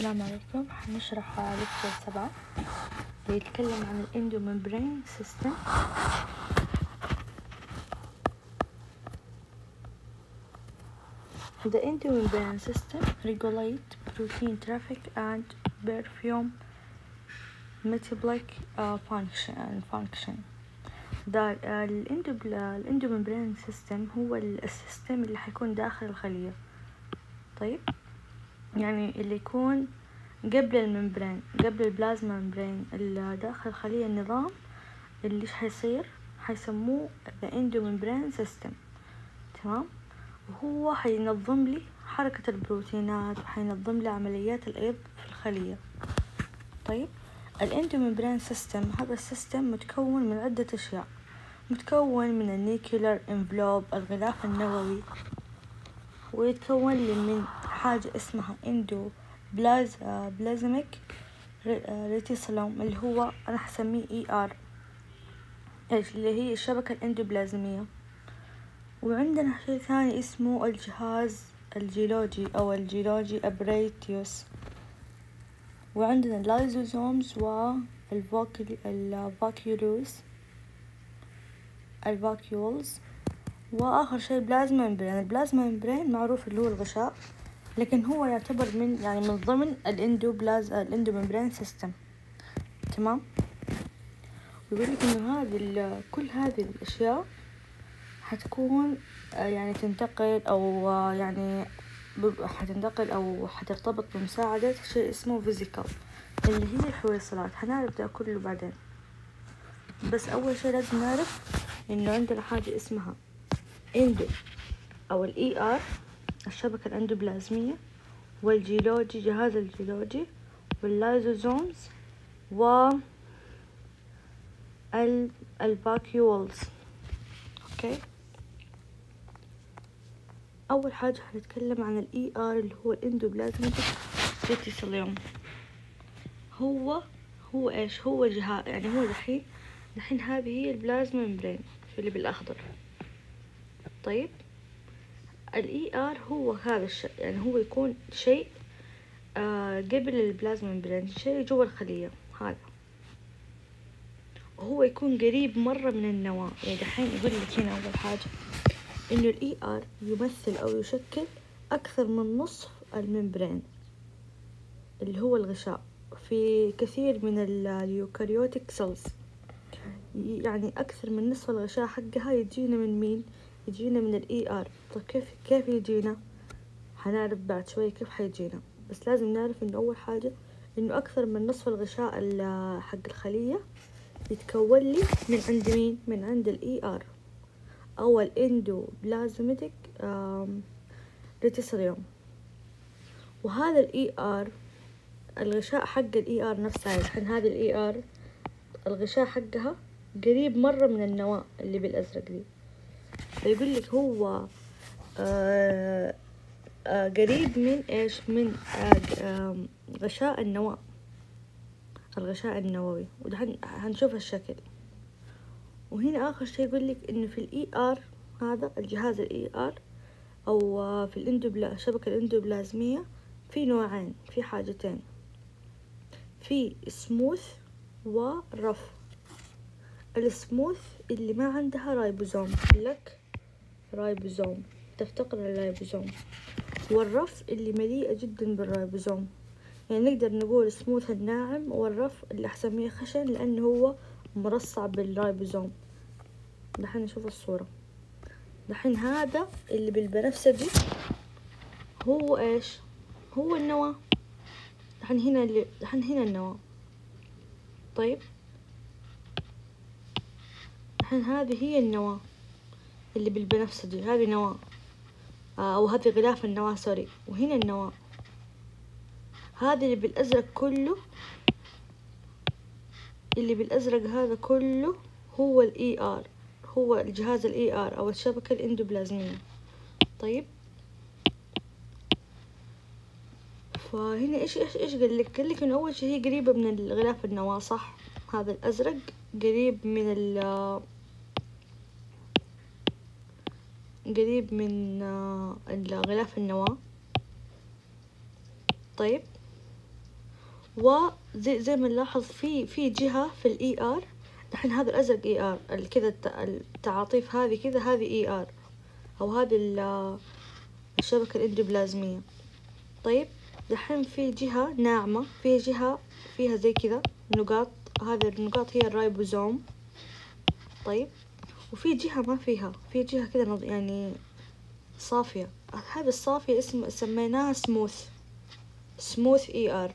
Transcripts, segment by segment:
السلام عليكم. حنشرح lecture سبعة. بيتكلم عن ال endomembrane system The endomembrane system regulate protein traffic and perform metabolic uh, function function. ده ال endomembrane system هو ال system اللي حيكون داخل الخلية. طيب؟ يعني اللي يكون قبل ال membrane قبل ال plasma membrane اللي داخل الخلية النظام اللي حيصير؟ حيسموه the endomembrane system. تمام؟ وهو حينظم لي حركة البروتينات وحينظم لي عمليات الأيض في الخلية. طيب؟ ال endomembrane system هذا ال system متكون من عدة أشياء. متكون من ال nuclear envelope الغلاف النووي. ويتكون لي من حاجة اسمها endo plas plasmic reticulum اللي هو أنا حسميه ER اللي هي الشبكة الإندوبلازمية. وعندنا شيء ثاني اسمه الجهاز الجولجي أو ال Golgi apparatus. وعندنا ال lysosomes وال vacuoles ال vacuoles. وآخر شيء ال plasma membrane ال plasma membrane معروف اللي هو الغشاء لكن هو يعتبر من يعني من ضمن ال endo plas ال endomembrane system. تمام؟ ويقول لك إنه هذه كل هذه الأشياء حتكون يعني تنتقل أو يعني حتنتقل أو حترتبط بمساعدة شيء اسمه vesicle اللي هي الحويصلات. حنعرف ده كله بعدين. بس أول شيء لازم نعرف إنه عندنا حاجة اسمها endo أو ال ER الشبكة الأندوبلازمية والجولجي جهاز الجولجي وال lysosomes و ال vacuoles okay؟ أول حاجة حنتكلم عن ال ER اللي هو ال endoplasmic reticulum هو هو إيش؟ هو جهاز يعني هو دحين دحين هذه هي ال plasma membrane في اللي بالأخضر. طيب. ال ER هو هذا الشيء يعني هو يكون شيء آه قبل ال plasma membrane شيء جوا الخلية هذا. وهو يكون قريب مرة من النواة. يعني دحين يقول لك هنا أول حاجة إنه ال ER يمثل أو يشكل أكثر من نصف ال membrane اللي هو الغشاء في كثير من ال eukaryotic cells. يعني أكثر من نصف الغشاء حقها يجينا من مين؟ يجينا من ال ER طيب كيف كيف يجينا؟ حنعرف بعد شوي كيف حيجينا. بس لازم نعرف إنه أول حاجة إنه أكثر من نصف الغشاء حق الخلية يتكون لي من عند مين؟ من عند ال ER أو ال endoplasmic reticulum. وهذا ال ER الغشاء حق ال ER نفسها الحين هذه ال ER الغشاء حقها قريب مرة من النواة اللي بالأزرق دي. فيقول لك هو آه آه قريب من إيش؟ من آه غشاء النواة. الغشاء النووي. ودحين هنشوف الشكل وهنا آخر شيء يقول لك إنه في ال ER هذا الجهاز ال ER أو في الاندوبلا الشبكة الإندوبلازمية في نوعين في حاجتين. في smooth و rough ال smooth اللي ما عندها ribosome lack ribosome تفتقر ال ribosome وال rough اللي مليئة جدا بالرايبوزوم يعني نقدر نقول سموث الناعم وال rough اللي أحسميه خشن لأنه هو مرصع بالرايبوزوم دحين نشوف الصورة. دحين هذا اللي بالبنفسجي هو إيش؟ هو النواة دحين هنا اللي دحين هنا النواة طيب. دحين هذه هي النواة اللي بالبنفسجي هذه نواة. آه أو هذه غلاف النواة sorry. وهنا النواة. هذا اللي بالأزرق كله اللي بالأزرق هذا كله هو ال ER هو الجهاز ال ER أو الشبكة الإندوبلازمية. طيب. فهنا إيش إيش إيش قال لك؟ قال لك إنه أول شيء هي قريبة من الغلاف النواة صح؟ هذا الأزرق قريب من ال قريب من غلاف النواة. طيب. وزي زي ما نلاحظ في في جهة في ال ER دحين هذا الأزرق ER كذا التعاطيف هذه كذا هذه ER أو هذه الشبكة الإندوبلازمية. طيب. دحين في جهة ناعمة في جهة فيها زي كذا نقاط. هذه النقاط هي الرايبوزوم طيب. وفي جهة ما فيها في جهة كذا يعني صافية. هذه الصافية اسم سميناها smooth. smooth ER. وال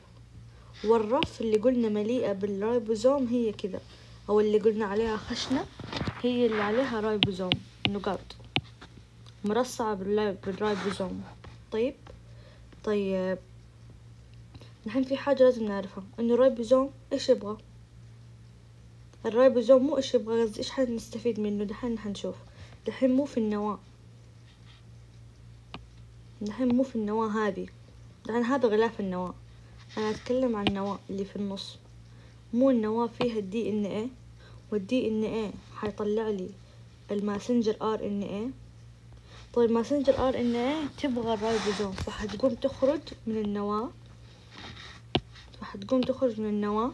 rough اللي قلنا مليئة بالرايبوزوم هي كذا. أو اللي قلنا عليها خشنة هي اللي عليها رايبوزوم نقاط. مرصعة بالرايبوزوم طيب؟ طيب. نحن في حاجة لازم نعرفها. إنه الرايبوزوم إيش يبغى؟ الرايبوزوم مو إيش يبغى إيش حنستفيد منه؟ دحين حنشوف. دحين مو في النواة. دحين مو في النواة هذه. دحين هذا غلاف النواة. أنا أتكلم عن النواة اللي في النص. مو النواة فيها ال DNA وال DNA حيطلع لي ال messenger RNA طيب messenger RNA تبغى الرايبوزوم فحتقوم تخرج من النواة. فحتقوم تخرج من النواة.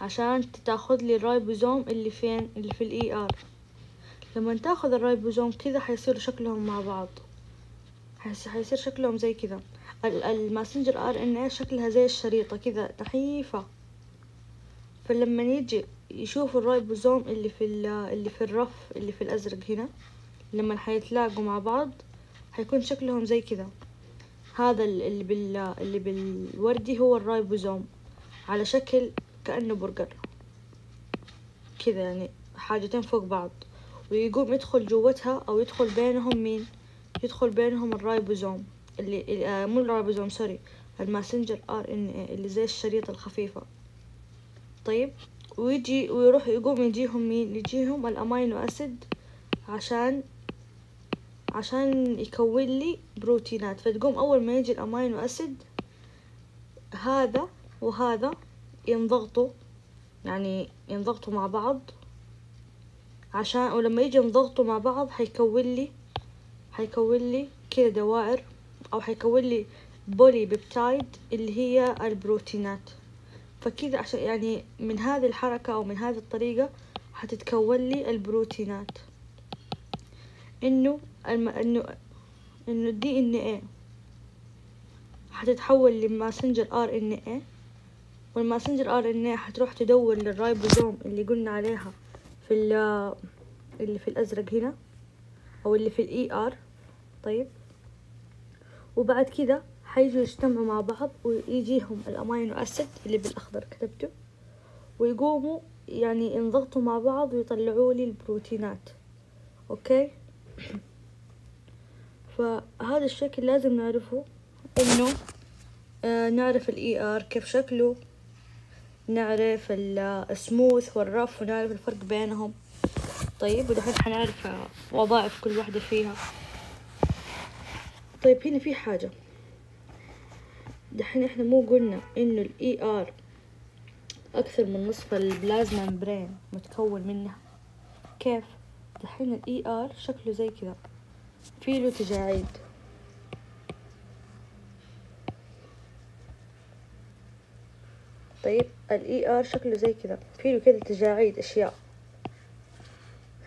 عشان تاخذ لي الرايبوزوم اللي فين اللي في ال ER لما تاخذ الرايبوزوم كذا حيصيروا شكلهم مع بعض. حيصير شكلهم زي كذا ال messenger RNA شكلها زي الشريطة كذا نحيفة فلما يجي يشوف الرايبوزوم اللي في اللي في ال rough اللي في الأزرق هنا لما حيتلاقوا مع بعض حيكون شكلهم زي كذا هذا اللي بال اللي بالوردي هو الرايبوزوم. على شكل كأنه برجر كذا يعني حاجتين فوق بعض. ويقوم يدخل جوتها أو يدخل بينهم مين؟ يدخل بينهم الرايبوزوم اللي آه مو ال ribosome sorry. ال messenger RNA اللي زي الشريط الخفيفة. طيب ويجي ويروح يقوم يجيهم مين؟ يجيهم ال amino acid عشان عشان يكون لي بروتينات. فتقوم أول ما يجي ال amino acid هذا وهذا ينضغطوا يعني ينضغطوا مع بعض. عشان ولما يجي ينضغطوا مع بعض حيكون لي حيكون لي كذا دوائر أو حيكون لي polypeptide اللي هي البروتينات. فكذا عشان يعني من هذه الحركة أو من هذه الطريقة حتتكون لي البروتينات. إنه الم... إنه إنه ال DNA حتتحول ل messenger RNA وال messenger RNA حتروح تدور للرايبوزوم اللي قلنا عليها في اللي في الأزرق هنا أو اللي في ال ER طيب. وبعد كذا حيجوا يجتمعوا مع بعض ويجيهم ال amino acid اللي بالأخضر كتبته ويقوموا يعني ينضغطوا مع بعض ويطلعوا لي البروتينات. okay؟ فهذا الشكل لازم نعرفه إنه آه نعرف ال ER كيف شكله. نعرف ال smooth وال rough ونعرف الفرق بينهم. طيب ودحين حنعرف وظائف كل واحدة فيها. طيب هنا في حاجة. دحين إحنا مو قلنا إنه ال ER أكثر من نصف ال plasma membrane متكون منها. كيف؟ دحين ال ER شكله زي كذا. في له تجاعيد. طيب ال ER شكله زي كذا. في له كذا تجاعيد أشياء.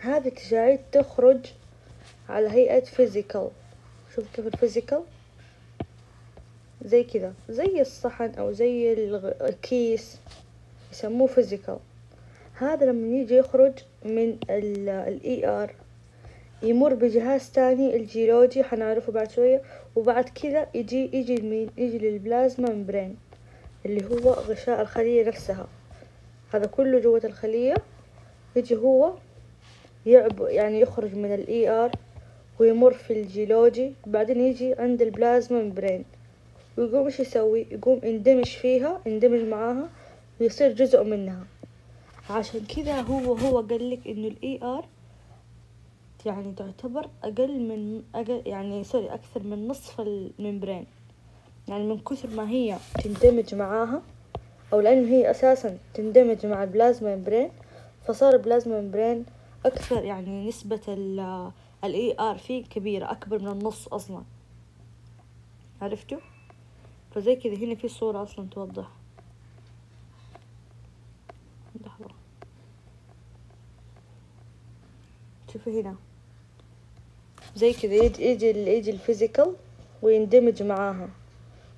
هذه التجاعيد تخرج على هيئة vesicle شوف كيف ال vesicle زي كذا. زي الصحن أو زي الكيس. يسموه vesicle هذا لما يجي يخرج من ال ER يمر بجهاز تاني الجيولوجي حنعرفه بعد شوية. وبعد كذا يجي يجي لمين يجي لل plasma membrane اللي هو غشاء الخلية نفسها. هذا كله جوة الخلية. يجي هو يعب يعني يخرج من ال ER ويمر في الجيولوجي. بعدين يجي عند ال plasma membrane ويقوم إيش يسوي؟ يقوم يندمج فيها يندمج معاها ويصير جزء منها. عشان كذا هو هو قال لك إنه ال ER يعني تعتبر أقل من أقل يعني sorry أكثر من نصف ال membrane يعني من كثر ما هي تندمج معاها أو لأنه هي أساسا تندمج مع ال plasma membrane فصار ال plasma membrane أكثر يعني نسبة ال ER فيه كبيرة أكبر من النص أصلا. عرفتوا؟ فزي كذا هنا في صورة أصلا توضح. لحظة. شوفي هنا. زي كذا يجي يجي ال vesicle ويندمج معاها.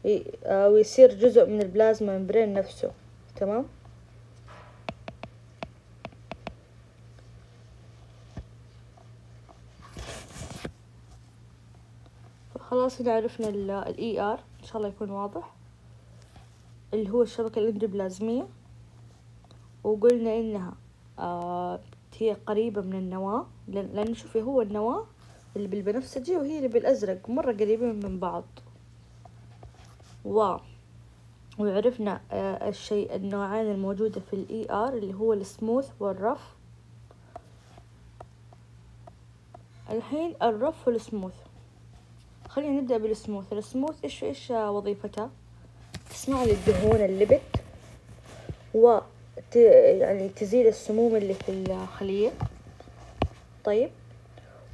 ويصير جزء من ال plasma membrane نفسه. تمام؟ خلاص هنا عرفنا ال ER إن شاء الله يكون واضح. اللي هو الشبكة الإندوبلازمية. وقلنا إنها آه هي قريبة من النواة. لأن شوفي هو النواة اللي بالبنفسجي وهي اللي بالأزرق. مرة قريبين من بعض. و وعرفنا آه الشيء النوعين الموجودة في ال ER اللي هو ال smooth وال rough. الحين ال rough وال smooth خلينا نبدأ بال smooth ال smooth إيش إيش وظيفتها تصنع لي الدهون ال lipid و يعني تزيل السموم اللي في الخلية. طيب.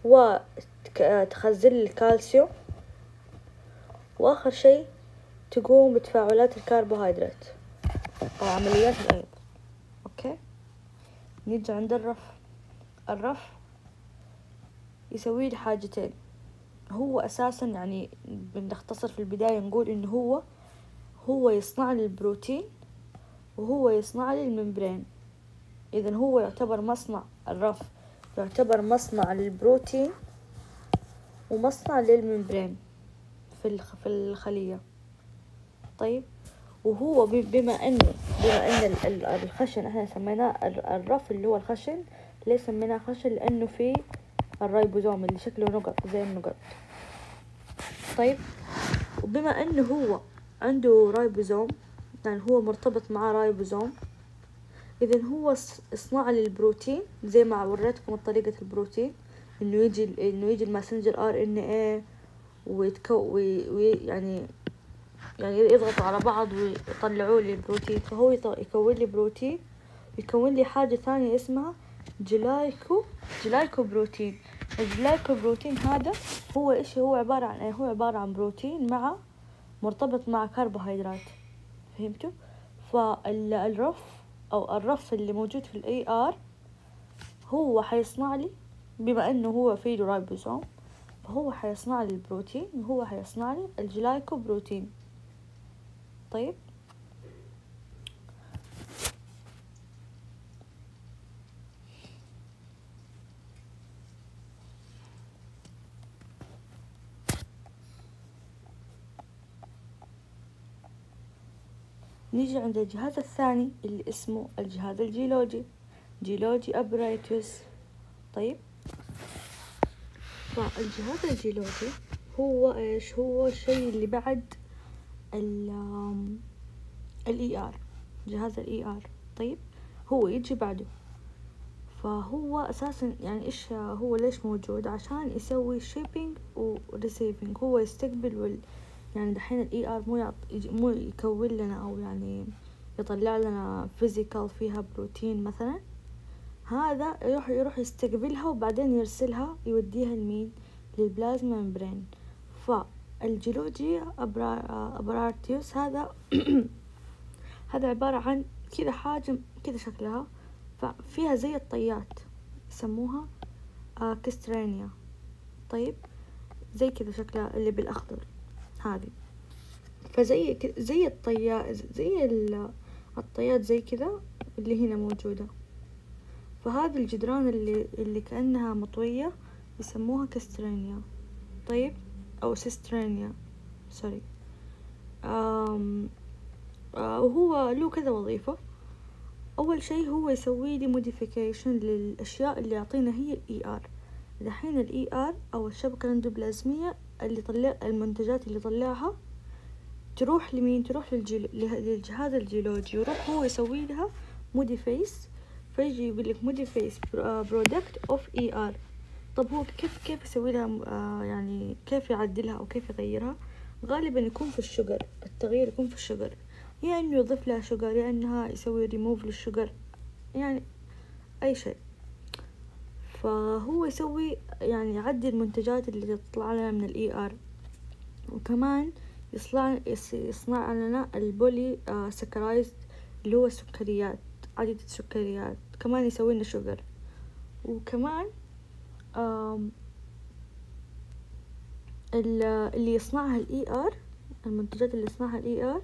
وتخزن الكالسيوم. وآخر شيء تقوم بتفاعلات الكربوهيدرات. أو عمليات الأيض okay؟ نيجي عند ال rough. ال rough يسوي لي حاجتين. هو أساسا يعني بنختصر في البداية نقول إنه هو هو يصنع لي البروتين وهو يصنع لي ال membrane. إذا هو يعتبر مصنع ال rough يعتبر مصنع للبروتين ومصنع لل membrane في الخلية. طيب. وهو بما انه بما إن الخشن إحنا سميناه ال rough اللي هو الخشن ليه سميناه خشن؟ لأنه فيه الرايبوزوم اللي شكله نقط زي النقط. طيب. وبما إنه هو عنده رايبوزوم يعني هو مرتبط مع رايبوزوم اذا هو مصنع للبروتين زي ما وريتكم طريقة البروتين إنه يجي إنه يجي ال messenger RNA ويتكو وي يعني يعني يضغطوا على بعض ويطلعوا لي البروتين فهو يكون لي بروتين يكون لي حاجة ثانية اسمها glyco glycoprotein. ال glycoprotein هذا هو إيش؟ هو عبارة عن إيه هو عبارة عن بروتين مع مرتبط مع كربوهيدرات. فهمتوا؟ فال rough أو ال rough اللي موجود في ال ER هو حيصنع لي بما إنه هو فيه رايبوزوم فهو حيصنع لي البروتين وهو حيصنع لي ال glycoprotein. طيب. نيجي عند الجهاز الثاني اللي اسمه الجهاز الجولجي. Golgi apparatus. طيب. فالجهاز الجولجي هو إيش؟ هو الشيء اللي بعد ال ال ER جهاز ال ER طيب هو يجي بعده. فهو أساسا يعني إيش هو ليش موجود؟ عشان يسوي shipping و receiving هو يستقبل وال يعني دحين ال ER مو يعط... مو يكون لنا أو يعني يطلع لنا vesicle فيها بروتين مثلا. هذا يروح يروح يستقبلها وبعدين يرسلها يوديها لمين؟ لل plasma membrane فال Golgi apparatus هذا هذا عبارة عن كذا حاجة كذا شكلها ففيها زي الطيات يسموها cisternae. طيب زي كذا شكلها اللي بالأخضر هذه. فزي زي الطيات زي الطيات زي كذا اللي هنا موجودة. فهذه الجدران اللي اللي كأنها مطوية يسموها cisternae. طيب أو cisternae sorry وهو له كذا وظيفة. أول شي هو يسوي لي modification للأشياء اللي يعطينا هي ال ER دحين ال ER أو الشبكة الأندوبلازمية اللي طلع المنتجات اللي طلعها تروح لمين؟ تروح. للجهاز الجولجي. يروح هو يسوي لها modifies فيجي يقول لك modifies product of ER طب هو كيف كيف يسوي لها آه يعني كيف يعدلها أو كيف يغيرها؟ غالبا يكون في ال sugar التغيير يكون في ال sugar. يا يعني إنه يضيف لها sugar يا يعني إنها يسوي ريموف للشجر يعني أي شيء. فهو يسوي يعني يعدل المنتجات اللي تطلع لنا من ال ER وكمان يصنع يصنع لنا ال poly آه saccharides اللي هو السكريات عديدة السكريات. كمان يسوي لنا sugar وكمان اللي يصنعها ال ER المنتجات اللي يصنعها ال ER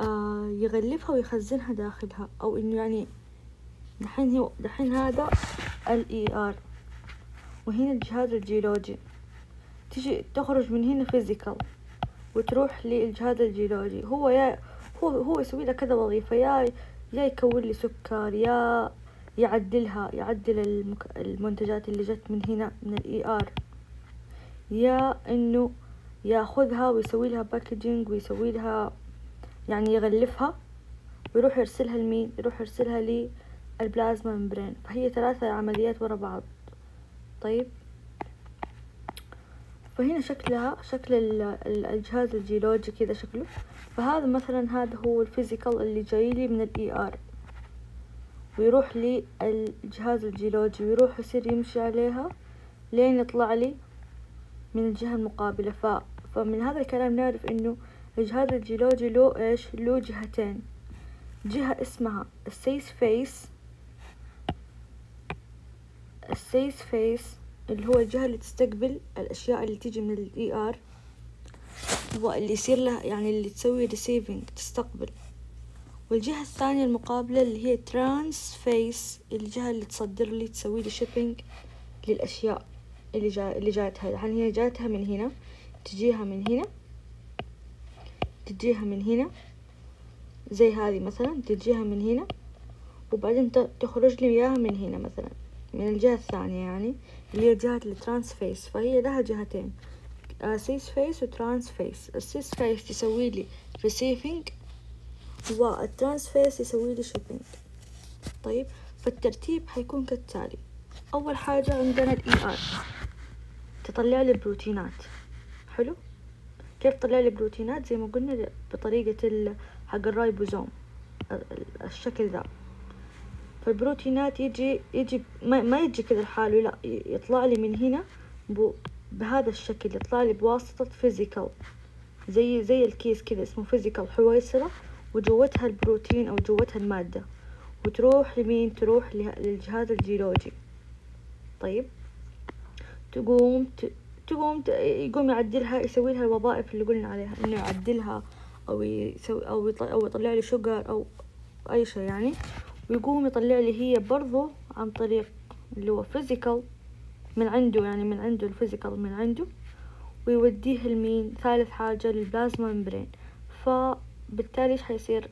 آه يغلفها ويخزنها داخلها أو إنه يعني دحين هو دحين هذا ال ER وهنا الجهاز الجولجي. تجي تخرج من هنا vesicle وتروح للجهاز الجولجي. هو يا هو هو يسوي لها كذا وظيفة. يا يا يكون لي سكر يا يعدلها يعدل المك... المنتجات اللي جت من هنا من ال ER يا إنه ياخذها ويسوي لها packaging ويسوي لها يعني يغلفها ويروح يرسلها لمين؟ يروح يرسلها لل plasma membrane فهي ثلاثة عمليات ورا بعض. طيب. فهنا شكلها شكل الجهاز الجولجي كذا شكله. فهذا مثلا هذا هو ال vesicle اللي جاي لي من ال ER ويروح لي الجهاز الجولجي ويروح يصير يمشي عليها لين يطلع لي من الجهة المقابلة. ف... فمن هذا الكلام نعرف إنه الجهاز الجولجي له إيش؟ له جهتين. جهة اسمها ال cis face ال cis face اللي هو الجهة اللي تستقبل الأشياء اللي تيجي من ال ER واللي يصير لها يعني اللي تسوي receiving تستقبل. والجهة الثانية المقابلة اللي هي trans face الجهة اللي تصدر لي تسوي لي shipping للأشياء اللي جا اللي جاتها. الحين هي جاتها من هنا؟ تجيها من هنا؟ تجيها من هنا؟ زي هذه مثلا تجيها من هنا؟ وبعدين تخرج لي إياها من هنا مثلا من الجهة الثانية يعني اللي هي جهة ال trans face فهي لها جهتين cis face و trans face ال cis face تسوي لي receiving وال trans face يسوي لي shipping طيب فالترتيب حيكون كالتالي. أول حاجة عندنا ال ER تطلع لي البروتينات حلو؟ كيف تطلع لي بروتينات؟ زي ما قلنا بطريقة حق الرايبوزوم الشكل ذا. فالبروتينات يجي يجي ما, ما يجي كذا لحاله لا يطلع لي من هنا بهذا الشكل يطلع لي بواسطة vesicle زي زي الكيس كذا اسمه vesicle حويصلة وجوتها البروتين أو جوتها المادة وتروح لمين؟ تروح للجهاز الجولجي. طيب؟ تقوم تقوم يقوم يعدلها يسوي لها الوظائف اللي قلنا عليها إنه يعدلها أو يسوي أو يطلع أو يطلع لي sugar أو أي شيء يعني. ويقوم يطلع لي هي برضو عن طريق اللي هو vesicle من عنده يعني من عنده ال vesicle من عنده. ويوديه لمين؟ ثالث حاجة لل plasma membrane فبالتالي إيش حيصير؟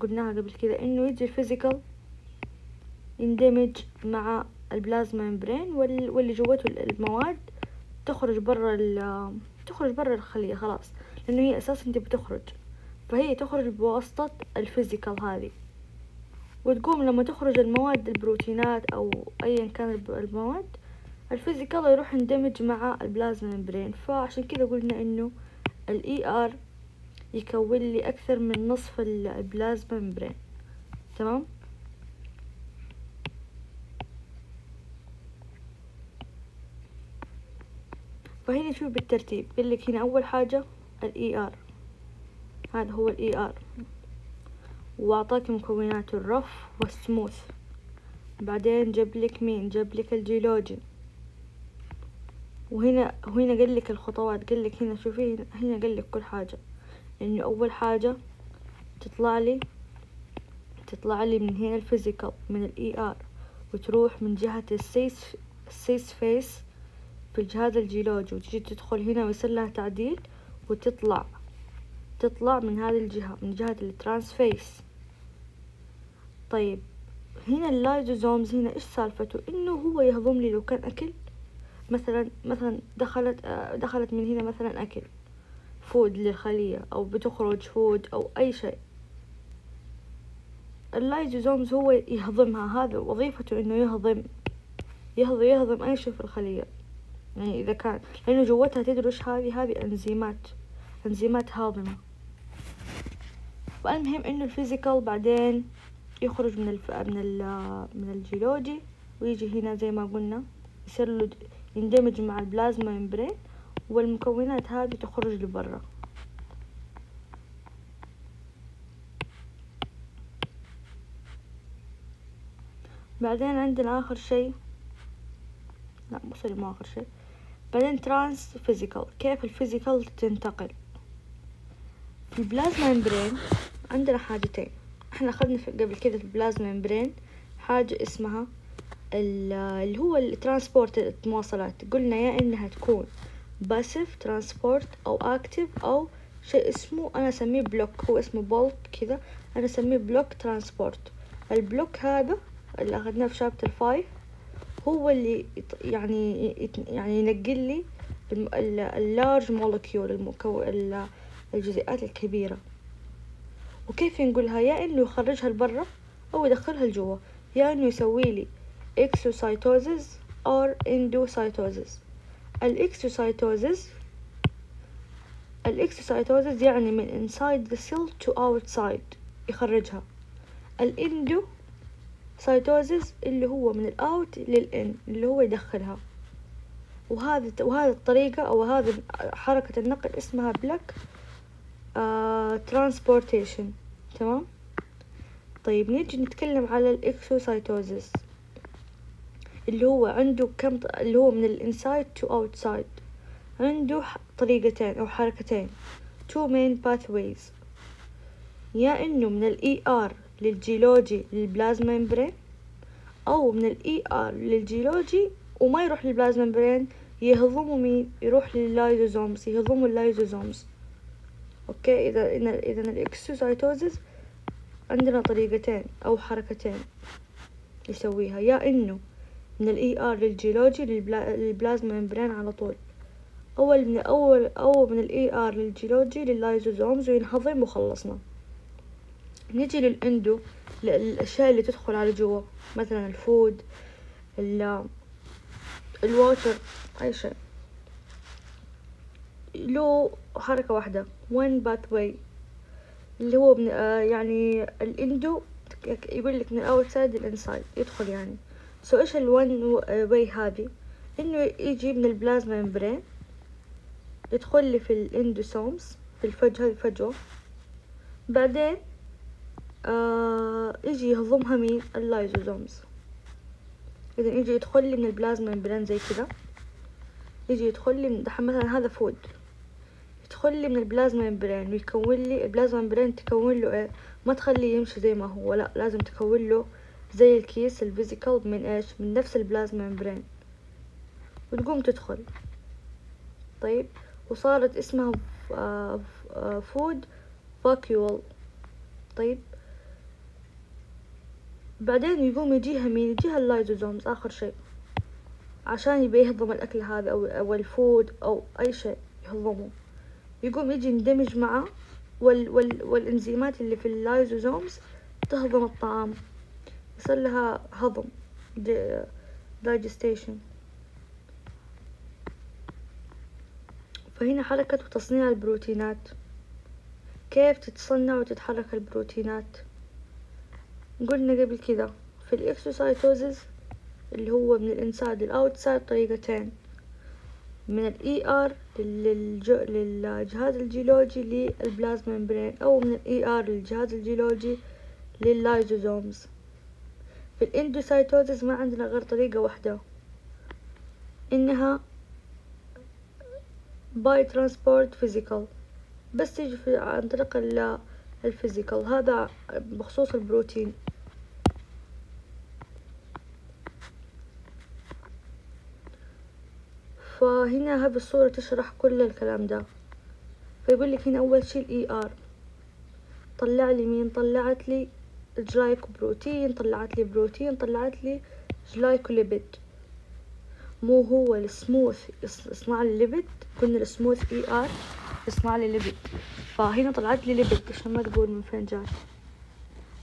قلناها قبل كذا إنه يجي ال vesicle يندمج مع ال plasma membrane واللي جوته المواد تخرج برا تخرج برا الخلية خلاص لأنه هي أساسا تبي تخرج. فهي تخرج بواسطة ال vesicle هذه. وتقوم لما تخرج المواد البروتينات أو أيا كان المواد ال vesicle يروح يندمج مع ال plasma membrane فعشان كذا قلنا إنه ال ER يكون لي أكثر من نصف ال plasma membrane. تمام؟ فهنا نشوف بالترتيب؟ قال لك هنا أول حاجة ال ER هذا هو ال ER وأعطاك مكونات ال rough وال smooth. بعدين جاب لك مين؟ جاب لك الجيولوجي وهنا وهنا قال لك الخطوات. قال لك هنا شوفي هنا قال لك كل حاجة. انه أول حاجة تطلع لي تطلع لي من هنا ال vesicle من ال ER وتروح من جهة ال cis ال cis face في الجهاز الجيولوجي وتجي تدخل هنا ويصير لها تعديل وتطلع تطلع من هذه الجهة من جهة ال trans face طيب هنا ال lysosomes هنا إيش سالفته؟ إنه هو يهضم لي لو كان أكل. مثلا مثلا دخلت دخلت من هنا مثلا أكل. food للخلية أو بتخرج food أو أي شيء. ال lysosomes هو يهضمها. هذا وظيفته إنه يهضم يهضم يهضم أي شيء في الخلية. يعني إذا كان لأنه جوتها تدري إيش هذه؟ هذه أنزيمات أنزيمات هاضمة. والمهم إنه ال vesicle بعدين يخرج من الف... من ال... من الجيولوجي ويجي هنا زي ما قلنا يصير له يندمج مع ال plasma membrane والمكونات هذه تخرج لبرا. بعدين عندنا آخر شيء. لا مو sorry مو آخر شيء. بعدين trans vesicle. كيف ال vesicle تنتقل؟ في ال plasma membrane عندنا حاجتين. إحنا أخذنا قبل كده في ال plasma membrane حاجة اسمها اللي هو ال transport المواصلات. قلنا يا إنها تكون passive transport أو active أو شيء اسمه أنا أسميه block هو اسمه bulk كذا أنا أسميه block transport ال block هذا اللي اخذناه في chapter five هو اللي يعني يعني ينقل لي ال large molecule الجزيئات الكبيرة. وكيف ينقلها؟ يا إنه يخرجها لبرا أو يدخلها لجوا. يا إنه يسوي لي exocytosis or endocytosis ال exocytosis ال exocytosis يعني من inside the cell to outside يخرجها. ال endocytosis اللي هو من ال out لل in اللي هو يدخلها. وهذا وهذه الطريقة أو هذه حركة النقل اسمها bulk transportation آه، تمام؟ طيب نيجي نتكلم على ال exocytosis اللي هو عنده كم اللي هو من ال inside to outside عنده طريقتين أو حركتين. Two main pathways. يا إنه من ال ER لل Golgi لل plasma membrane أو من ال ER لل Golgi وما يروح لل plasma membrane يهضموا مين يروح لل lysosomes يهضموا ال lysosomes. okay؟ إذا إذا ال exocytosis عندنا طريقتين أو حركتين يسويها. يا إنه من ال ER لل Golgi لل plasma membrane على طول. أول من اول أو من ال ER لل Golgi لل lysosomes وينهضم وخلصنا. نجي لل endo الاشياء اللي تدخل على جوا. مثلا ال food ال ال water أي شيء. له حركة واحدة one pathway اللي هو من آه يعني ال endo يقول لك من ال outside لل inside يدخل يعني. so إيش ال one way هذه؟ إنه يجي من ال plasma membrane يدخل لي في ال endosomes في الفجوة الفجوة. بعدين آه يجي يهضمها مين؟ ال lysosomes إذا يجي يدخل لي من ال plasma membrane زي كذا. يجي يدخل لي مثلا هذا food. يدخل لي من ال plasma membrane ويكون لي ال plasma membrane تكون له إيه؟ ما تخليه يمشي زي ما هو لا لازم تكون له زي الكيس ال vesicle من إيش؟ من نفس ال plasma membrane وتقوم تدخل. طيب. وصارت اسمها food vacuole طيب. بعدين يقوم يجيها مين؟ يجيها ال lysosomes آخر شيء. عشان يبي يهضم الأكل هذا أو أو ال food أو أي شيء يهضمه. يقوم يجي يندمج معه وال وال والإنزيمات اللي في ال lysosomes تهضم الطعام. يصير لها هضم digestion. فهنا حركة وتصنيع البروتينات. كيف تتصنع وتتحرك البروتينات؟ قلنا قبل كذا في ال exocytosis اللي هو من ال inside لل outside طريقتين من ال ER للجهاز الجولجي لل plasma membrane أو من ال ER للجهاز الجولجي لل lysosomes. في ال endocytosis ما عندنا غير طريقة واحدة إنها by transport vesicle بس تيجي في عن طريق ال vesicle هذا بخصوص البروتين. فهنا هذه الصورة تشرح كل الكلام ده. فيقول لك هنا أول شي ال ER طلع لي مين؟ طلعت لي بروتين طلعت لي بروتين طلعت لي glycolipid مو هو ال smooth يصنع لي lipid قلنا ال smooth ER يصنع لي lipid. فهنا طلعت لي lipid عشان ما تقول من فين جات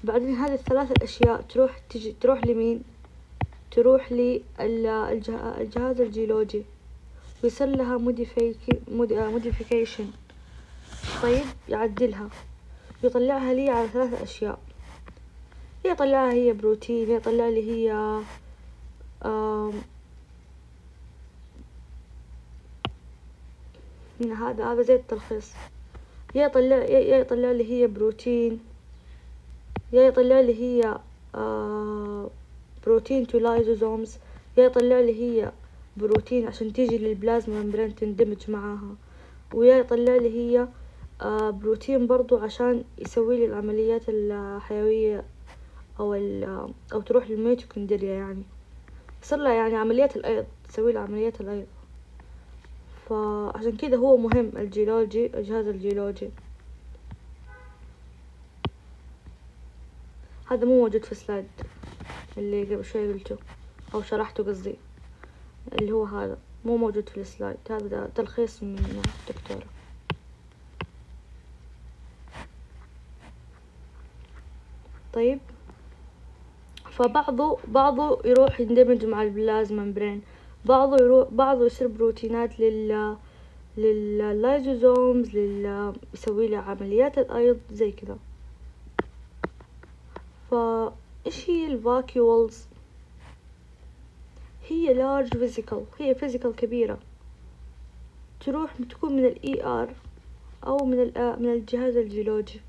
بعدين هذه الثلاث الاشياء تروح تجي تروح لمين؟ تروح للجهاز الجولجي. ويصير لها modification طيب يعدلها. يطلعها لي على ثلاث أشياء. يطلعها هي بروتين يطلع لي هي من هذا هذا زي التلخيص. يا يطلع يا يطلع لي هي بروتين يا يطلع لي هي بروتين to lysosomes يا يطلع لي هي بروتين عشان تيجي لل plasma membrane تندمج معاها. ويا يطلع لي هي بروتين برضو عشان يسوي لي العمليات الحيوية أو أو تروح للميتوكوندريا يعني. يصير لها يعني عمليات الأيض تسوي لها عمليات الأيض. فعشان كذا هو مهم الجولجي الجهاز الجولجي. هذا مو موجود في slide اللي قبل شوي قلته أو شرحته قصدي. اللي هو هذا مو موجود في ال slide. هذا تلخيص من الدكتورة. طيب. فبعضه بعضه يروح يندمج مع ال plasma membrane. بعضه يروح بعضه يصير بروتينات لل لل lysosomes لل يسوي له عمليات الأيض زي كذا. فإيش هي ال vacuoles؟ هي large vesicle هي vesicle كبيرة. تروح تكون من ال ER أو من من الجهاز الجولجي.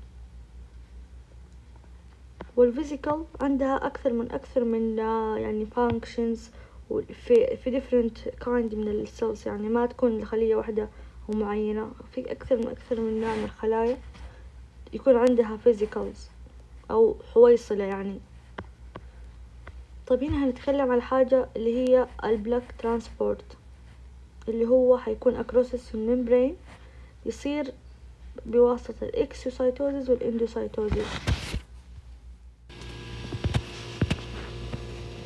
وال vesicle عندها أكثر من أكثر من يعني functions في في different kind من ال cells يعني ما تكون الخلية واحدة ومعينة في أكثر من أكثر من نوع من الخلايا يكون عندها vesicles أو حويصلة يعني. طيب هنا هنتكلم على حاجة اللي هي ال bulk transport اللي هو حيكون across ال membrane يصير بواسطة ال exocytosis وال endocytosis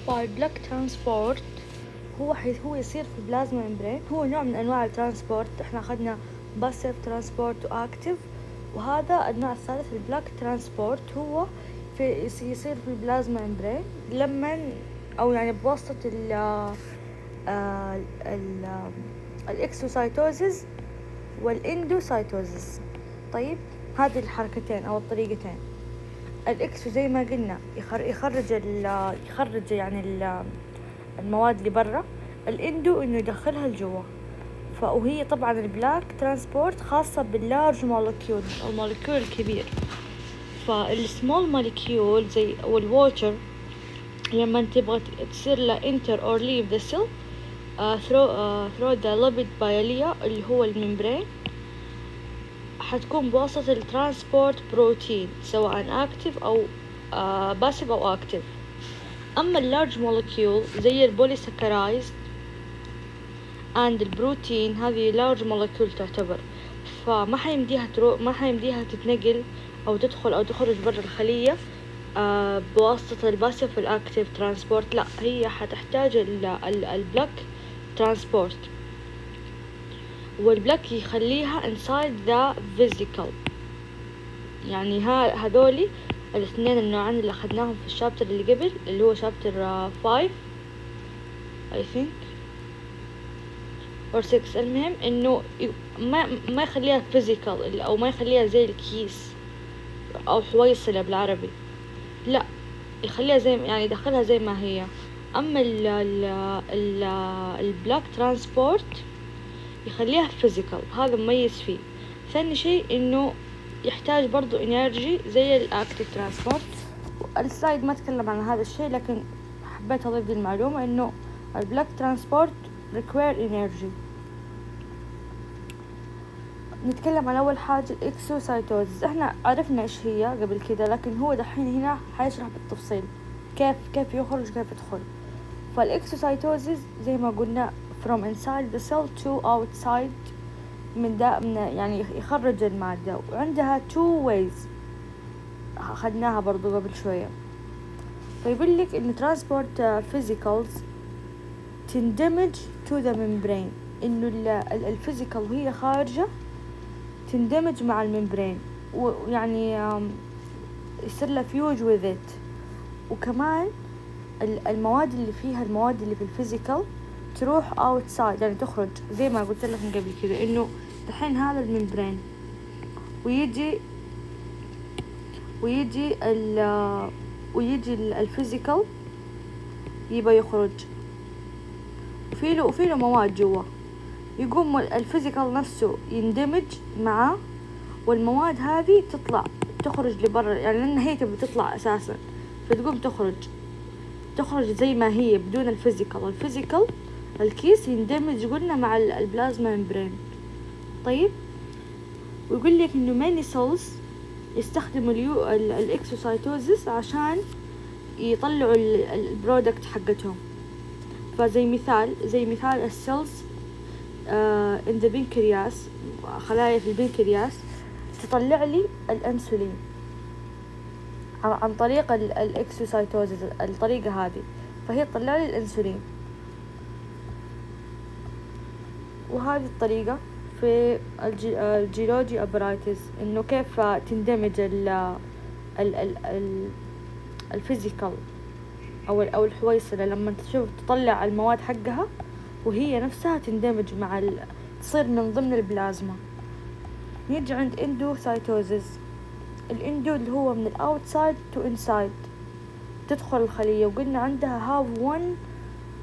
فال bulk transport هو حي هو يصير في ال plasma membrane هو نوع من أنواع ال transport. إحنا أخذنا passive transport و active وهذا النوع الثالث ال bulk transport هو في يصير في ال plasma membrane لما أو يعني بواسطة ال ال ال exocytosis وال endocytosis طيب هذه الحركتين أو الطريقتين. ال exo زي ما قلنا يخرج ال يخرج يعني ال المواد اللي برا. ال endo إنه يدخلها لجوا. فوهي طبعا ال bulk transport خاصة بال large molecule ال molecule الكبير. فال small molecule زي أو ال water لما تبغى تصير له leave the cell uh, through, uh, through the lipid bilayer اللي هو ال membrane. حتكون بواسطة ال transport protein سواء active أو passive uh, أو active أما ال large molecule زي ال polysaccharides and البروتين هذه large molecule تعتبر. فما حيمديها تروح ما حيمديها تتنقل أو تدخل أو تخرج برا الخلية آه بواسطة ال passive وال active transport لا هي حتحتاج ال bulk transport وال bulk يخليها inside the vesicle يعني ها هذولي الاثنين النوعين اللي أخذناهم في ال chapter اللي قبل اللي هو chapter 5 I think or 6 المهم إنه ما ما يخليها vesicle أو ما يخليها زي الكيس أو حويصلة بالعربي. لا يخليها زي يعني يدخلها زي ما هي. أما ال ال ال bulk transport يخليها vesicle هذا مميز فيه. ثاني شيء إنه يحتاج برضو energy زي ال active transport ال slide ما تكلم عن هذا الشيء لكن حبيت أضيف دي المعلومة إنه ال bulk transport require energy. نتكلم عن أول حاجة ال exocytosis إحنا عرفنا إيش هي قبل كده لكن هو دحين هنا حيشرح بالتفصيل. كيف كيف يخرج كيف يدخل. فال exocytosis زي ما قلنا from inside the cell to outside من دا من يعني يخرج المادة. وعندها two ways. أخذناها برضو قبل شوية. فيقول لك إن transport vesicles تندمج to the membrane. إنه ال vesicle وهي خارجة تندمج مع ال membrane. ويعني يصير لها fuse it. وكمان المواد اللي فيها المواد اللي في ال vesicle تروح outside يعني تخرج. زي ما قلت لكم قبل كذا إنه دحين هذا ال membrane. ويجي ويجي ال ويجي ال vesicle يبى يخرج. في له في له مواد جوا. يقوم ال vesicle نفسه يندمج معاه والمواد هذه تطلع تخرج لبرا. يعني لأن هي تبي تطلع أساسا فتقوم تخرج. تخرج زي ما هي بدون ال vesicle ال vesicle الكيس يندمج قلنا مع ال plasma membrane طيب؟ ويقول لك إنه many cells يستخدموا اليو ال exocytosis عشان يطلعوا ال product حقتهم. فزي مثال زي مثال ال cells in the pancreas خلايا في البنكرياس تطلع لي الانسولين عن طريق ال exocytosis الطريقة هذه. فهي تطلع لي الانسولين. وهذه الطريقة في الجيولوجي ابرايتس إنه كيف تندمج ال ال ال ال vesicle أو أو الحويصلة. لما تشوف تطلع المواد حقها وهي نفسها تندمج مع ال... تصير من ضمن البلازما. نيجي عند endocytosis ال endo اللي هو من ال outside to inside تدخل الخلية وقلنا عندها have one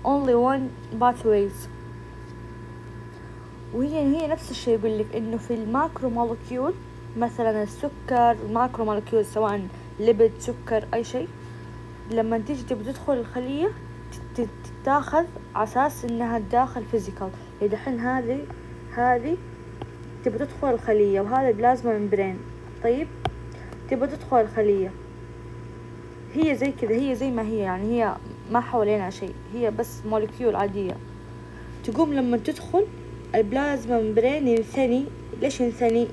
only one pathways. وهي هي نفس الشيء يقول لك إنه في ال macromolecule مثلا السكر ال macromolecule سواء lipid سكر أي شيء لما تيجي تبي تدخل الخلية تتاخذ أساس إنها داخل vesicle يعني دحين هذه هذه تبي تدخل الخلية وهذا plasma membrane طيب؟ تبى تدخل الخلية. هي زي كذا هي زي ما هي يعني هي ما حوالينها شيء هي بس molecule عادية. تقوم لما تدخل ال plasma membrane ينثني. ليش ينثني؟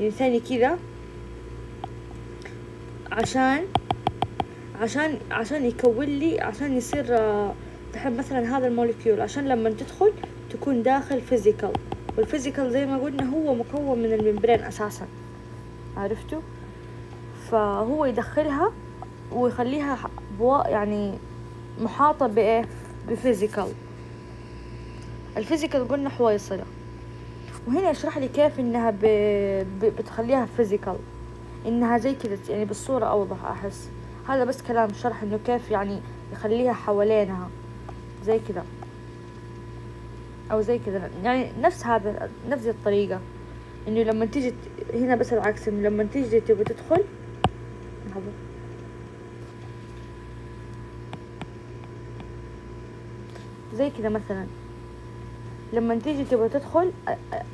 ينثني كذا. عشان عشان عشان يكون لي عشان يصير دحين مثلا هذا ال molecule عشان لما تدخل تكون داخل vesicle وال vesicle زي ما قلنا هو مكون من ال membrane أساسا. عرفتوا؟ فهو يدخلها ويخليها يعني محاطة بإيه؟ ب vesicle ال vesicle قلنا حويصلة وهنا يشرح لي كيف إنها ب... ب... بتخليها فيزيكال. إنها زي كذا يعني بالصورة أوضح أحس. هذا بس كلام شرح إنه كيف يعني يخليها حوالينها. زي كذا. أو زي كذا. يعني نفس هذا نفس الطريقة. إنه لما تيجي هنا بس العكس إنه لما تيجي تبغى تدخل. لحظة زي كذا مثلا. لما تيجي تبغى تدخل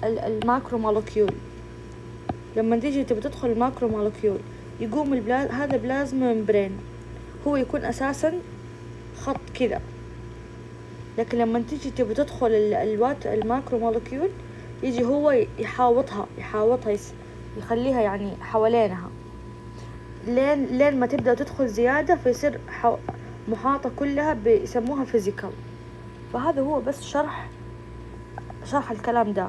ال macromolecule. لما تيجي تبغى تدخل ال macromolecule يقوم البلاز هذا plasma membrane هو يكون أساسا خط كذا. لكن لما تيجي تبغى تدخل الوات ال macromolecule يجي هو يحاوطها يحاوطها يخليها يعني حوالينها. لين لين ما تبدأ تدخل زيادة فيصير محاطة كلها بيسموها vesicle فهذا هو بس شرح شرح الكلام ده.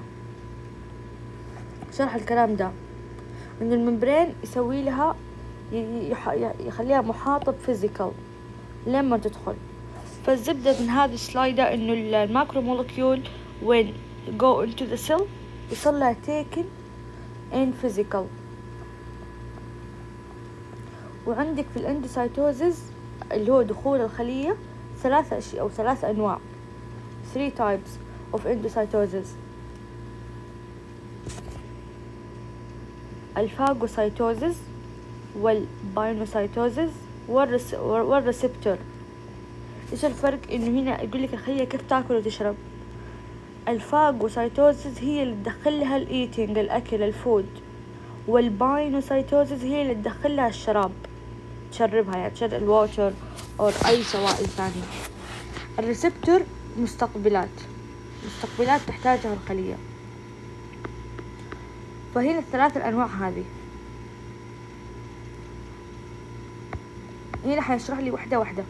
شرح الكلام ده. إن ال membrane يسوي لها يخليها محاطة ب vesicle لما تدخل. فالزبدة من هذا السلايدة إنه ال macromolecule when go into the cell يصير لها taken in vesicle. وعندك في ال endocytosis اللي هو دخول الخلية ثلاثة أشياء أو ثلاث أنواع. three types. Of endocytosis. ال phagocytosis وال pinocytosis وال receptor إيش الفرق إنه هنا يقول لك الخلية كيف تأكل وتشرب؟ ال phagocytosis هي اللي تدخلها ال eating الأكل ال food وال pinocytosis هي اللي تدخلها الشراب. تشربها يعني تشرب ال water أو أي سوائل ثانية. ال receptor مستقبلات. مستقبلات تحتاجها الخلية فهنا الثلاث الأنواع هذه. هنا حيشرح لي واحدة واحدة.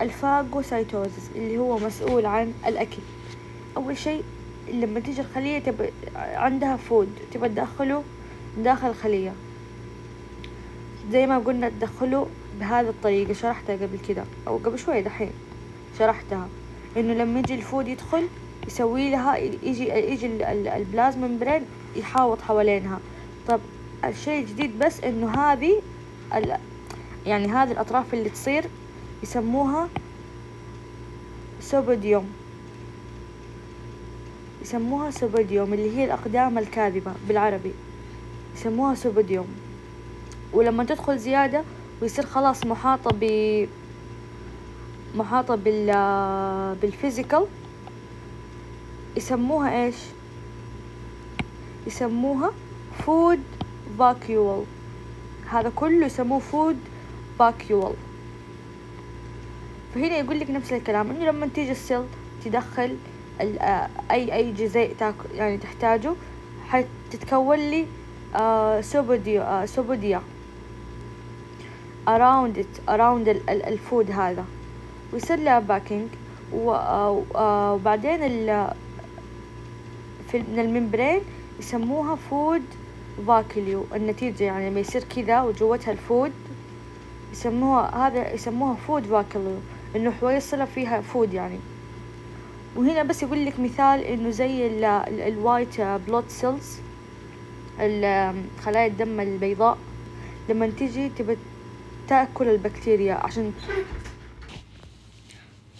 ال phagocytosis اللي هو مسؤول عن الأكل. أول شيء لما تيجي الخلية تبقى عندها food تبى تدخله داخل الخلية. زي ما قلنا تدخله بهذه الطريقة شرحتها قبل كده أو قبل شوية دحين شرحتها. إنه لما يجي ال food يدخل يسوي لها يجي يجي ال plasma membrane يحاوط حوالينها. طب الشيء الجديد بس إنه هذه يعني هذه الأطراف اللي تصير يسموها pseudopodium. يسموها pseudopodium اللي هي الأقدام الكاذبة بالعربي. يسموها pseudopodium. ولما تدخل زيادة ويصير خلاص محاطة ب محاطة بال بال vesicle يسموها إيش؟ يسموها food vacuole هذا كله يسموه food vacuole فهنا يقول لك نفس الكلام إنه لما تيجي ال cell تدخل اي أي جزيء تاكل يعني تحتاجه حتتكون لي آه pseudopodia آه pseudopodia. Around it around ال food هذا. ويصير لها packing وبعدين ال في من ال membrane يسموها food vacuole النتيجة يعني لما يصير كذا وجوتها ال food يسموها هذا يسموها food vacuole إنه حويصلة فيها food يعني. وهنا بس يقول لك مثال إنه زي ال white blood cells خلايا الدم البيضاء. لما تيجي تبى تأكل البكتيريا عشان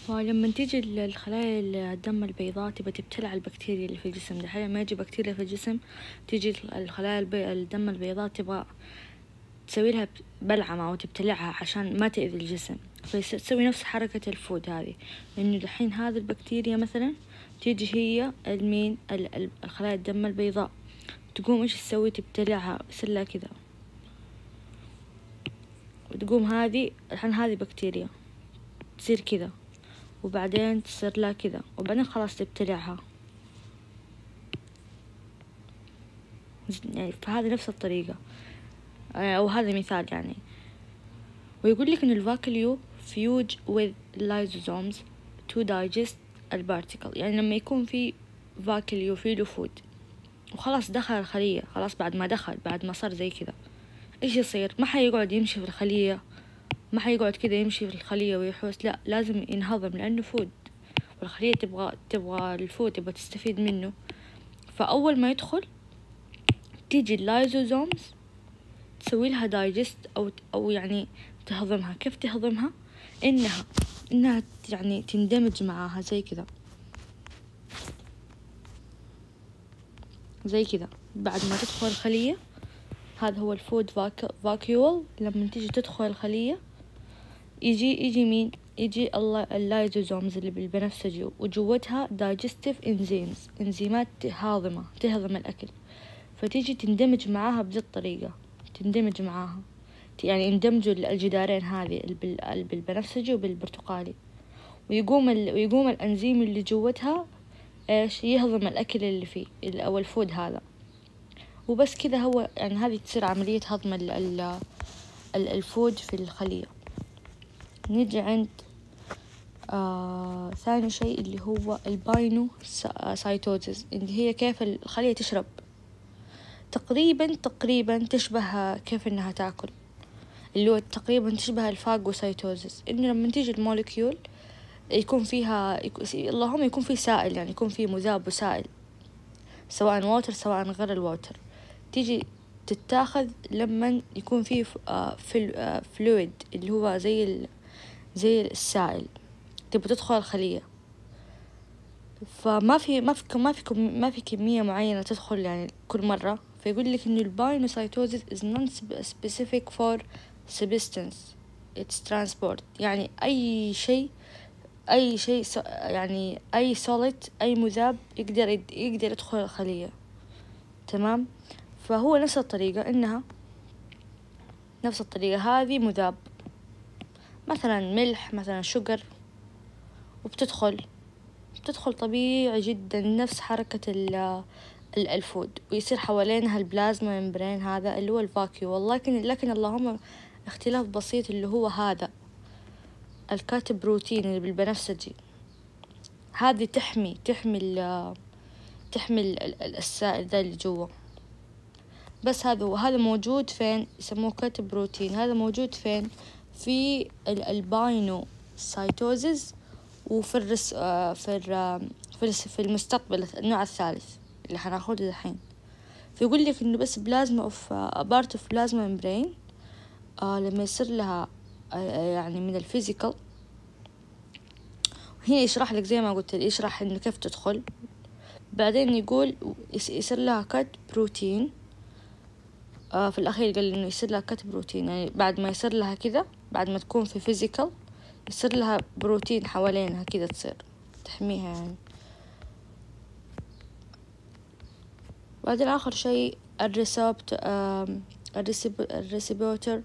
فلما تيجي الخلايا الدم البيضاء تبى تبتلع البكتيريا اللي في الجسم دحين ما يجي بكتيريا في الجسم تيجي الخلايا البي... الدم البيضاء تبغى تسوي لها بلعمة أو تبتلعها عشان ما تأذي الجسم. فتسوي نفس حركة ال food هذه. إنه دحين هذه البكتيريا مثلا تيجي هي المين الخلايا الدم البيضاء. تقوم إيش تسوي؟ تبتلعها. لها كذا. وتقوم هذه الحين هذه بكتيريا. تصير كذا. وبعدين تصير لها كذا. وبعدين خلاص تبتلعها. يعني فهذه نفس الطريقة. أو هذا مثال يعني. ويقول لك إن ال vacuole fuse with lysosomes to digest ال particle يعني لما يكون في vacuole في له food وخلاص دخل الخلية. خلاص بعد ما دخل بعد ما صار زي كذا. إيش يصير؟ ما حيقعد يمشي في الخلية. ما حيقعد كذا يمشي في الخلية ويحوس. لا لازم ينهضم لأنه food والخلية تبغى تبغى ال food تبغى تستفيد منه. فأول ما يدخل تيجي ال lysosomes تسوي لها digest أو أو يعني تهضمها. كيف تهضمها؟ إنها إنها يعني تندمج معاها زي كذا. زي كذا. بعد ما تدخل الخلية هذا هو ال food vacuole. لما تيجي تدخل الخلية يجي يجي مين؟ يجي ال lysosomes اللي بالبنفسجي وجوتها digestive enzymes انزيمات هاضمة تهضم الأكل. فتيجي تندمج معاها بذي الطريقة. تندمج معاها. يعني يندمجوا الجدارين هذه بالبنفسجي وبالبرتقالي. ويقوم ال... ويقوم الأنزيم اللي جوتها إيش؟ يهضم الأكل اللي فيه أو ال food هذا. وبس كذا هو يعني هذه تصير عملية هضم ال... ال... ال food في الخلية. نيجي عند آه ثاني شيء اللي هو ال pino cytosis اللي هي كيف الخلية تشرب. تقريبا تقريبا تشبه كيف إنها تأكل. اللي هو تقريبا تشبه ال phagocytosis إنه لما تيجي ال molecule يكون فيها اللهم يكون في سائل يعني يكون في مذاب وسائل سواء water سواء غير ال water تيجي تتاخذ لما يكون في fluid اللي هو زي زي السائل. تبي تدخل الخلية. فما في ما في ما في ما في كمية معينة تدخل يعني كل مرة. فيقول لك إنه الباينوسايتوزيس is non specific for substance. Its transport. يعني أي شيء أي شيء يعني أي solid أي مذاب يقدر يقدر يدخل الخلية. تمام؟ فهو نفس الطريقة إنها نفس الطريقة. هذه مذاب. مثلا ملح مثلا sugar وبتدخل بتدخل طبيعي جدا نفس حركة ال food ويصير حوالينها ال plasma membrane هذا اللي هو ال vacuole. لكن لكن اللهم اختلاف بسيط اللي هو هذا ال coated protein اللي بالبنفسجي. هذه تحمي تحمي ال تحمي السائل ذا اللي جوا. بس هذا هذا موجود فين؟ يسموه coated protein. هذا موجود فين؟ في ال pinocytosis وفي الرس في في في المستقبل النوع الثالث اللي حناخده الحين فيقول لك إنه بس plasma of part of plasma membrane لما يصير لها آه يعني من ال vesicle هنا يشرح لك زي ما قلت يشرح إنه كيف تدخل. بعدين يقول يصير لها coat protein آه في الأخير قال إنه يصير لها coat protein يعني بعد ما يصير لها كذا بعد ما تكون في vesicle يصير لها بروتين حوالينها كذا تصير تحميها يعني. بعدين آخر شي ال recept ال receptor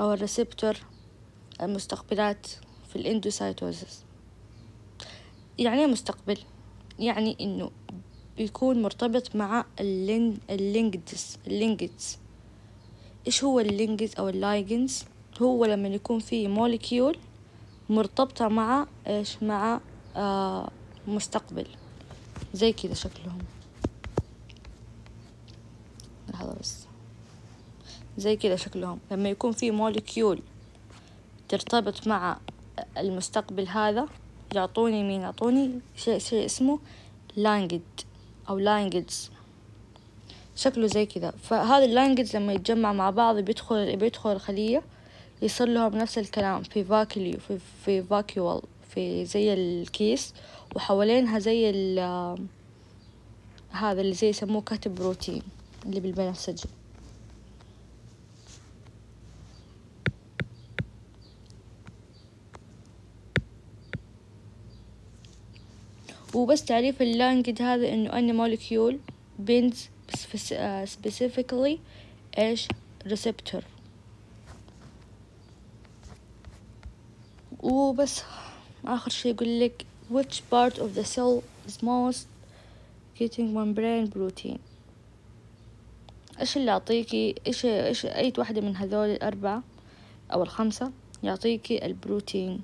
أو ال receptor المستقبلات في ال endocytosis. يعني إيه مستقبل؟ يعني إنه بيكون مرتبط مع ال ligands ال ligands إيش هو ال ligands أو ال ligands هو لما يكون في molecule مرتبطة مع إيش؟ مع آه مستقبل. زي كذا شكلهم. لحظة بس. زي كذا شكلهم. لما يكون في molecule ترتبط مع المستقبل هذا يعطوني مين؟ يعطوني شيء شيء اسمه ligand أو ligands شكله زي كذا فهذا ال ligands لما يتجمع مع بعض بيدخل بيدخل الخلية. يصير لهم نفس الكلام في vacuole في في vacuole في زي الكيس وحوالينها زي ال هذا اللي زي يسموه كاتب بروتين اللي بالبنفسجي وبس تعريف اللانجد هذا إنه أني مولكيول بينز specifically إيش؟ receptor. وبس. آخر شي يقول لك which part of the cell is most getting membrane protein إيش اللي يعطيكي إيش إيش أي واحدة من هذول الأربعة أو الخمسة يعطيكي البروتين؟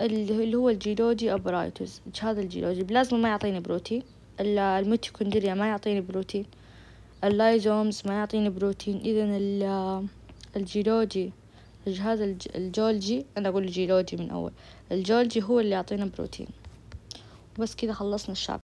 اللي هو الجيلوجي apparatus هذا الجيلوجي البلازما ما يعطيني بروتين الميتوكوندريا ما يعطيني بروتين ال lysosomes ما يعطيني بروتين. إذا الجيلوجي الجهاز الجولجي أنا أقول الجيولوجي من أول. الجولجي هو اللي يعطينا بروتين. وبس كذا خلصنا ال chapter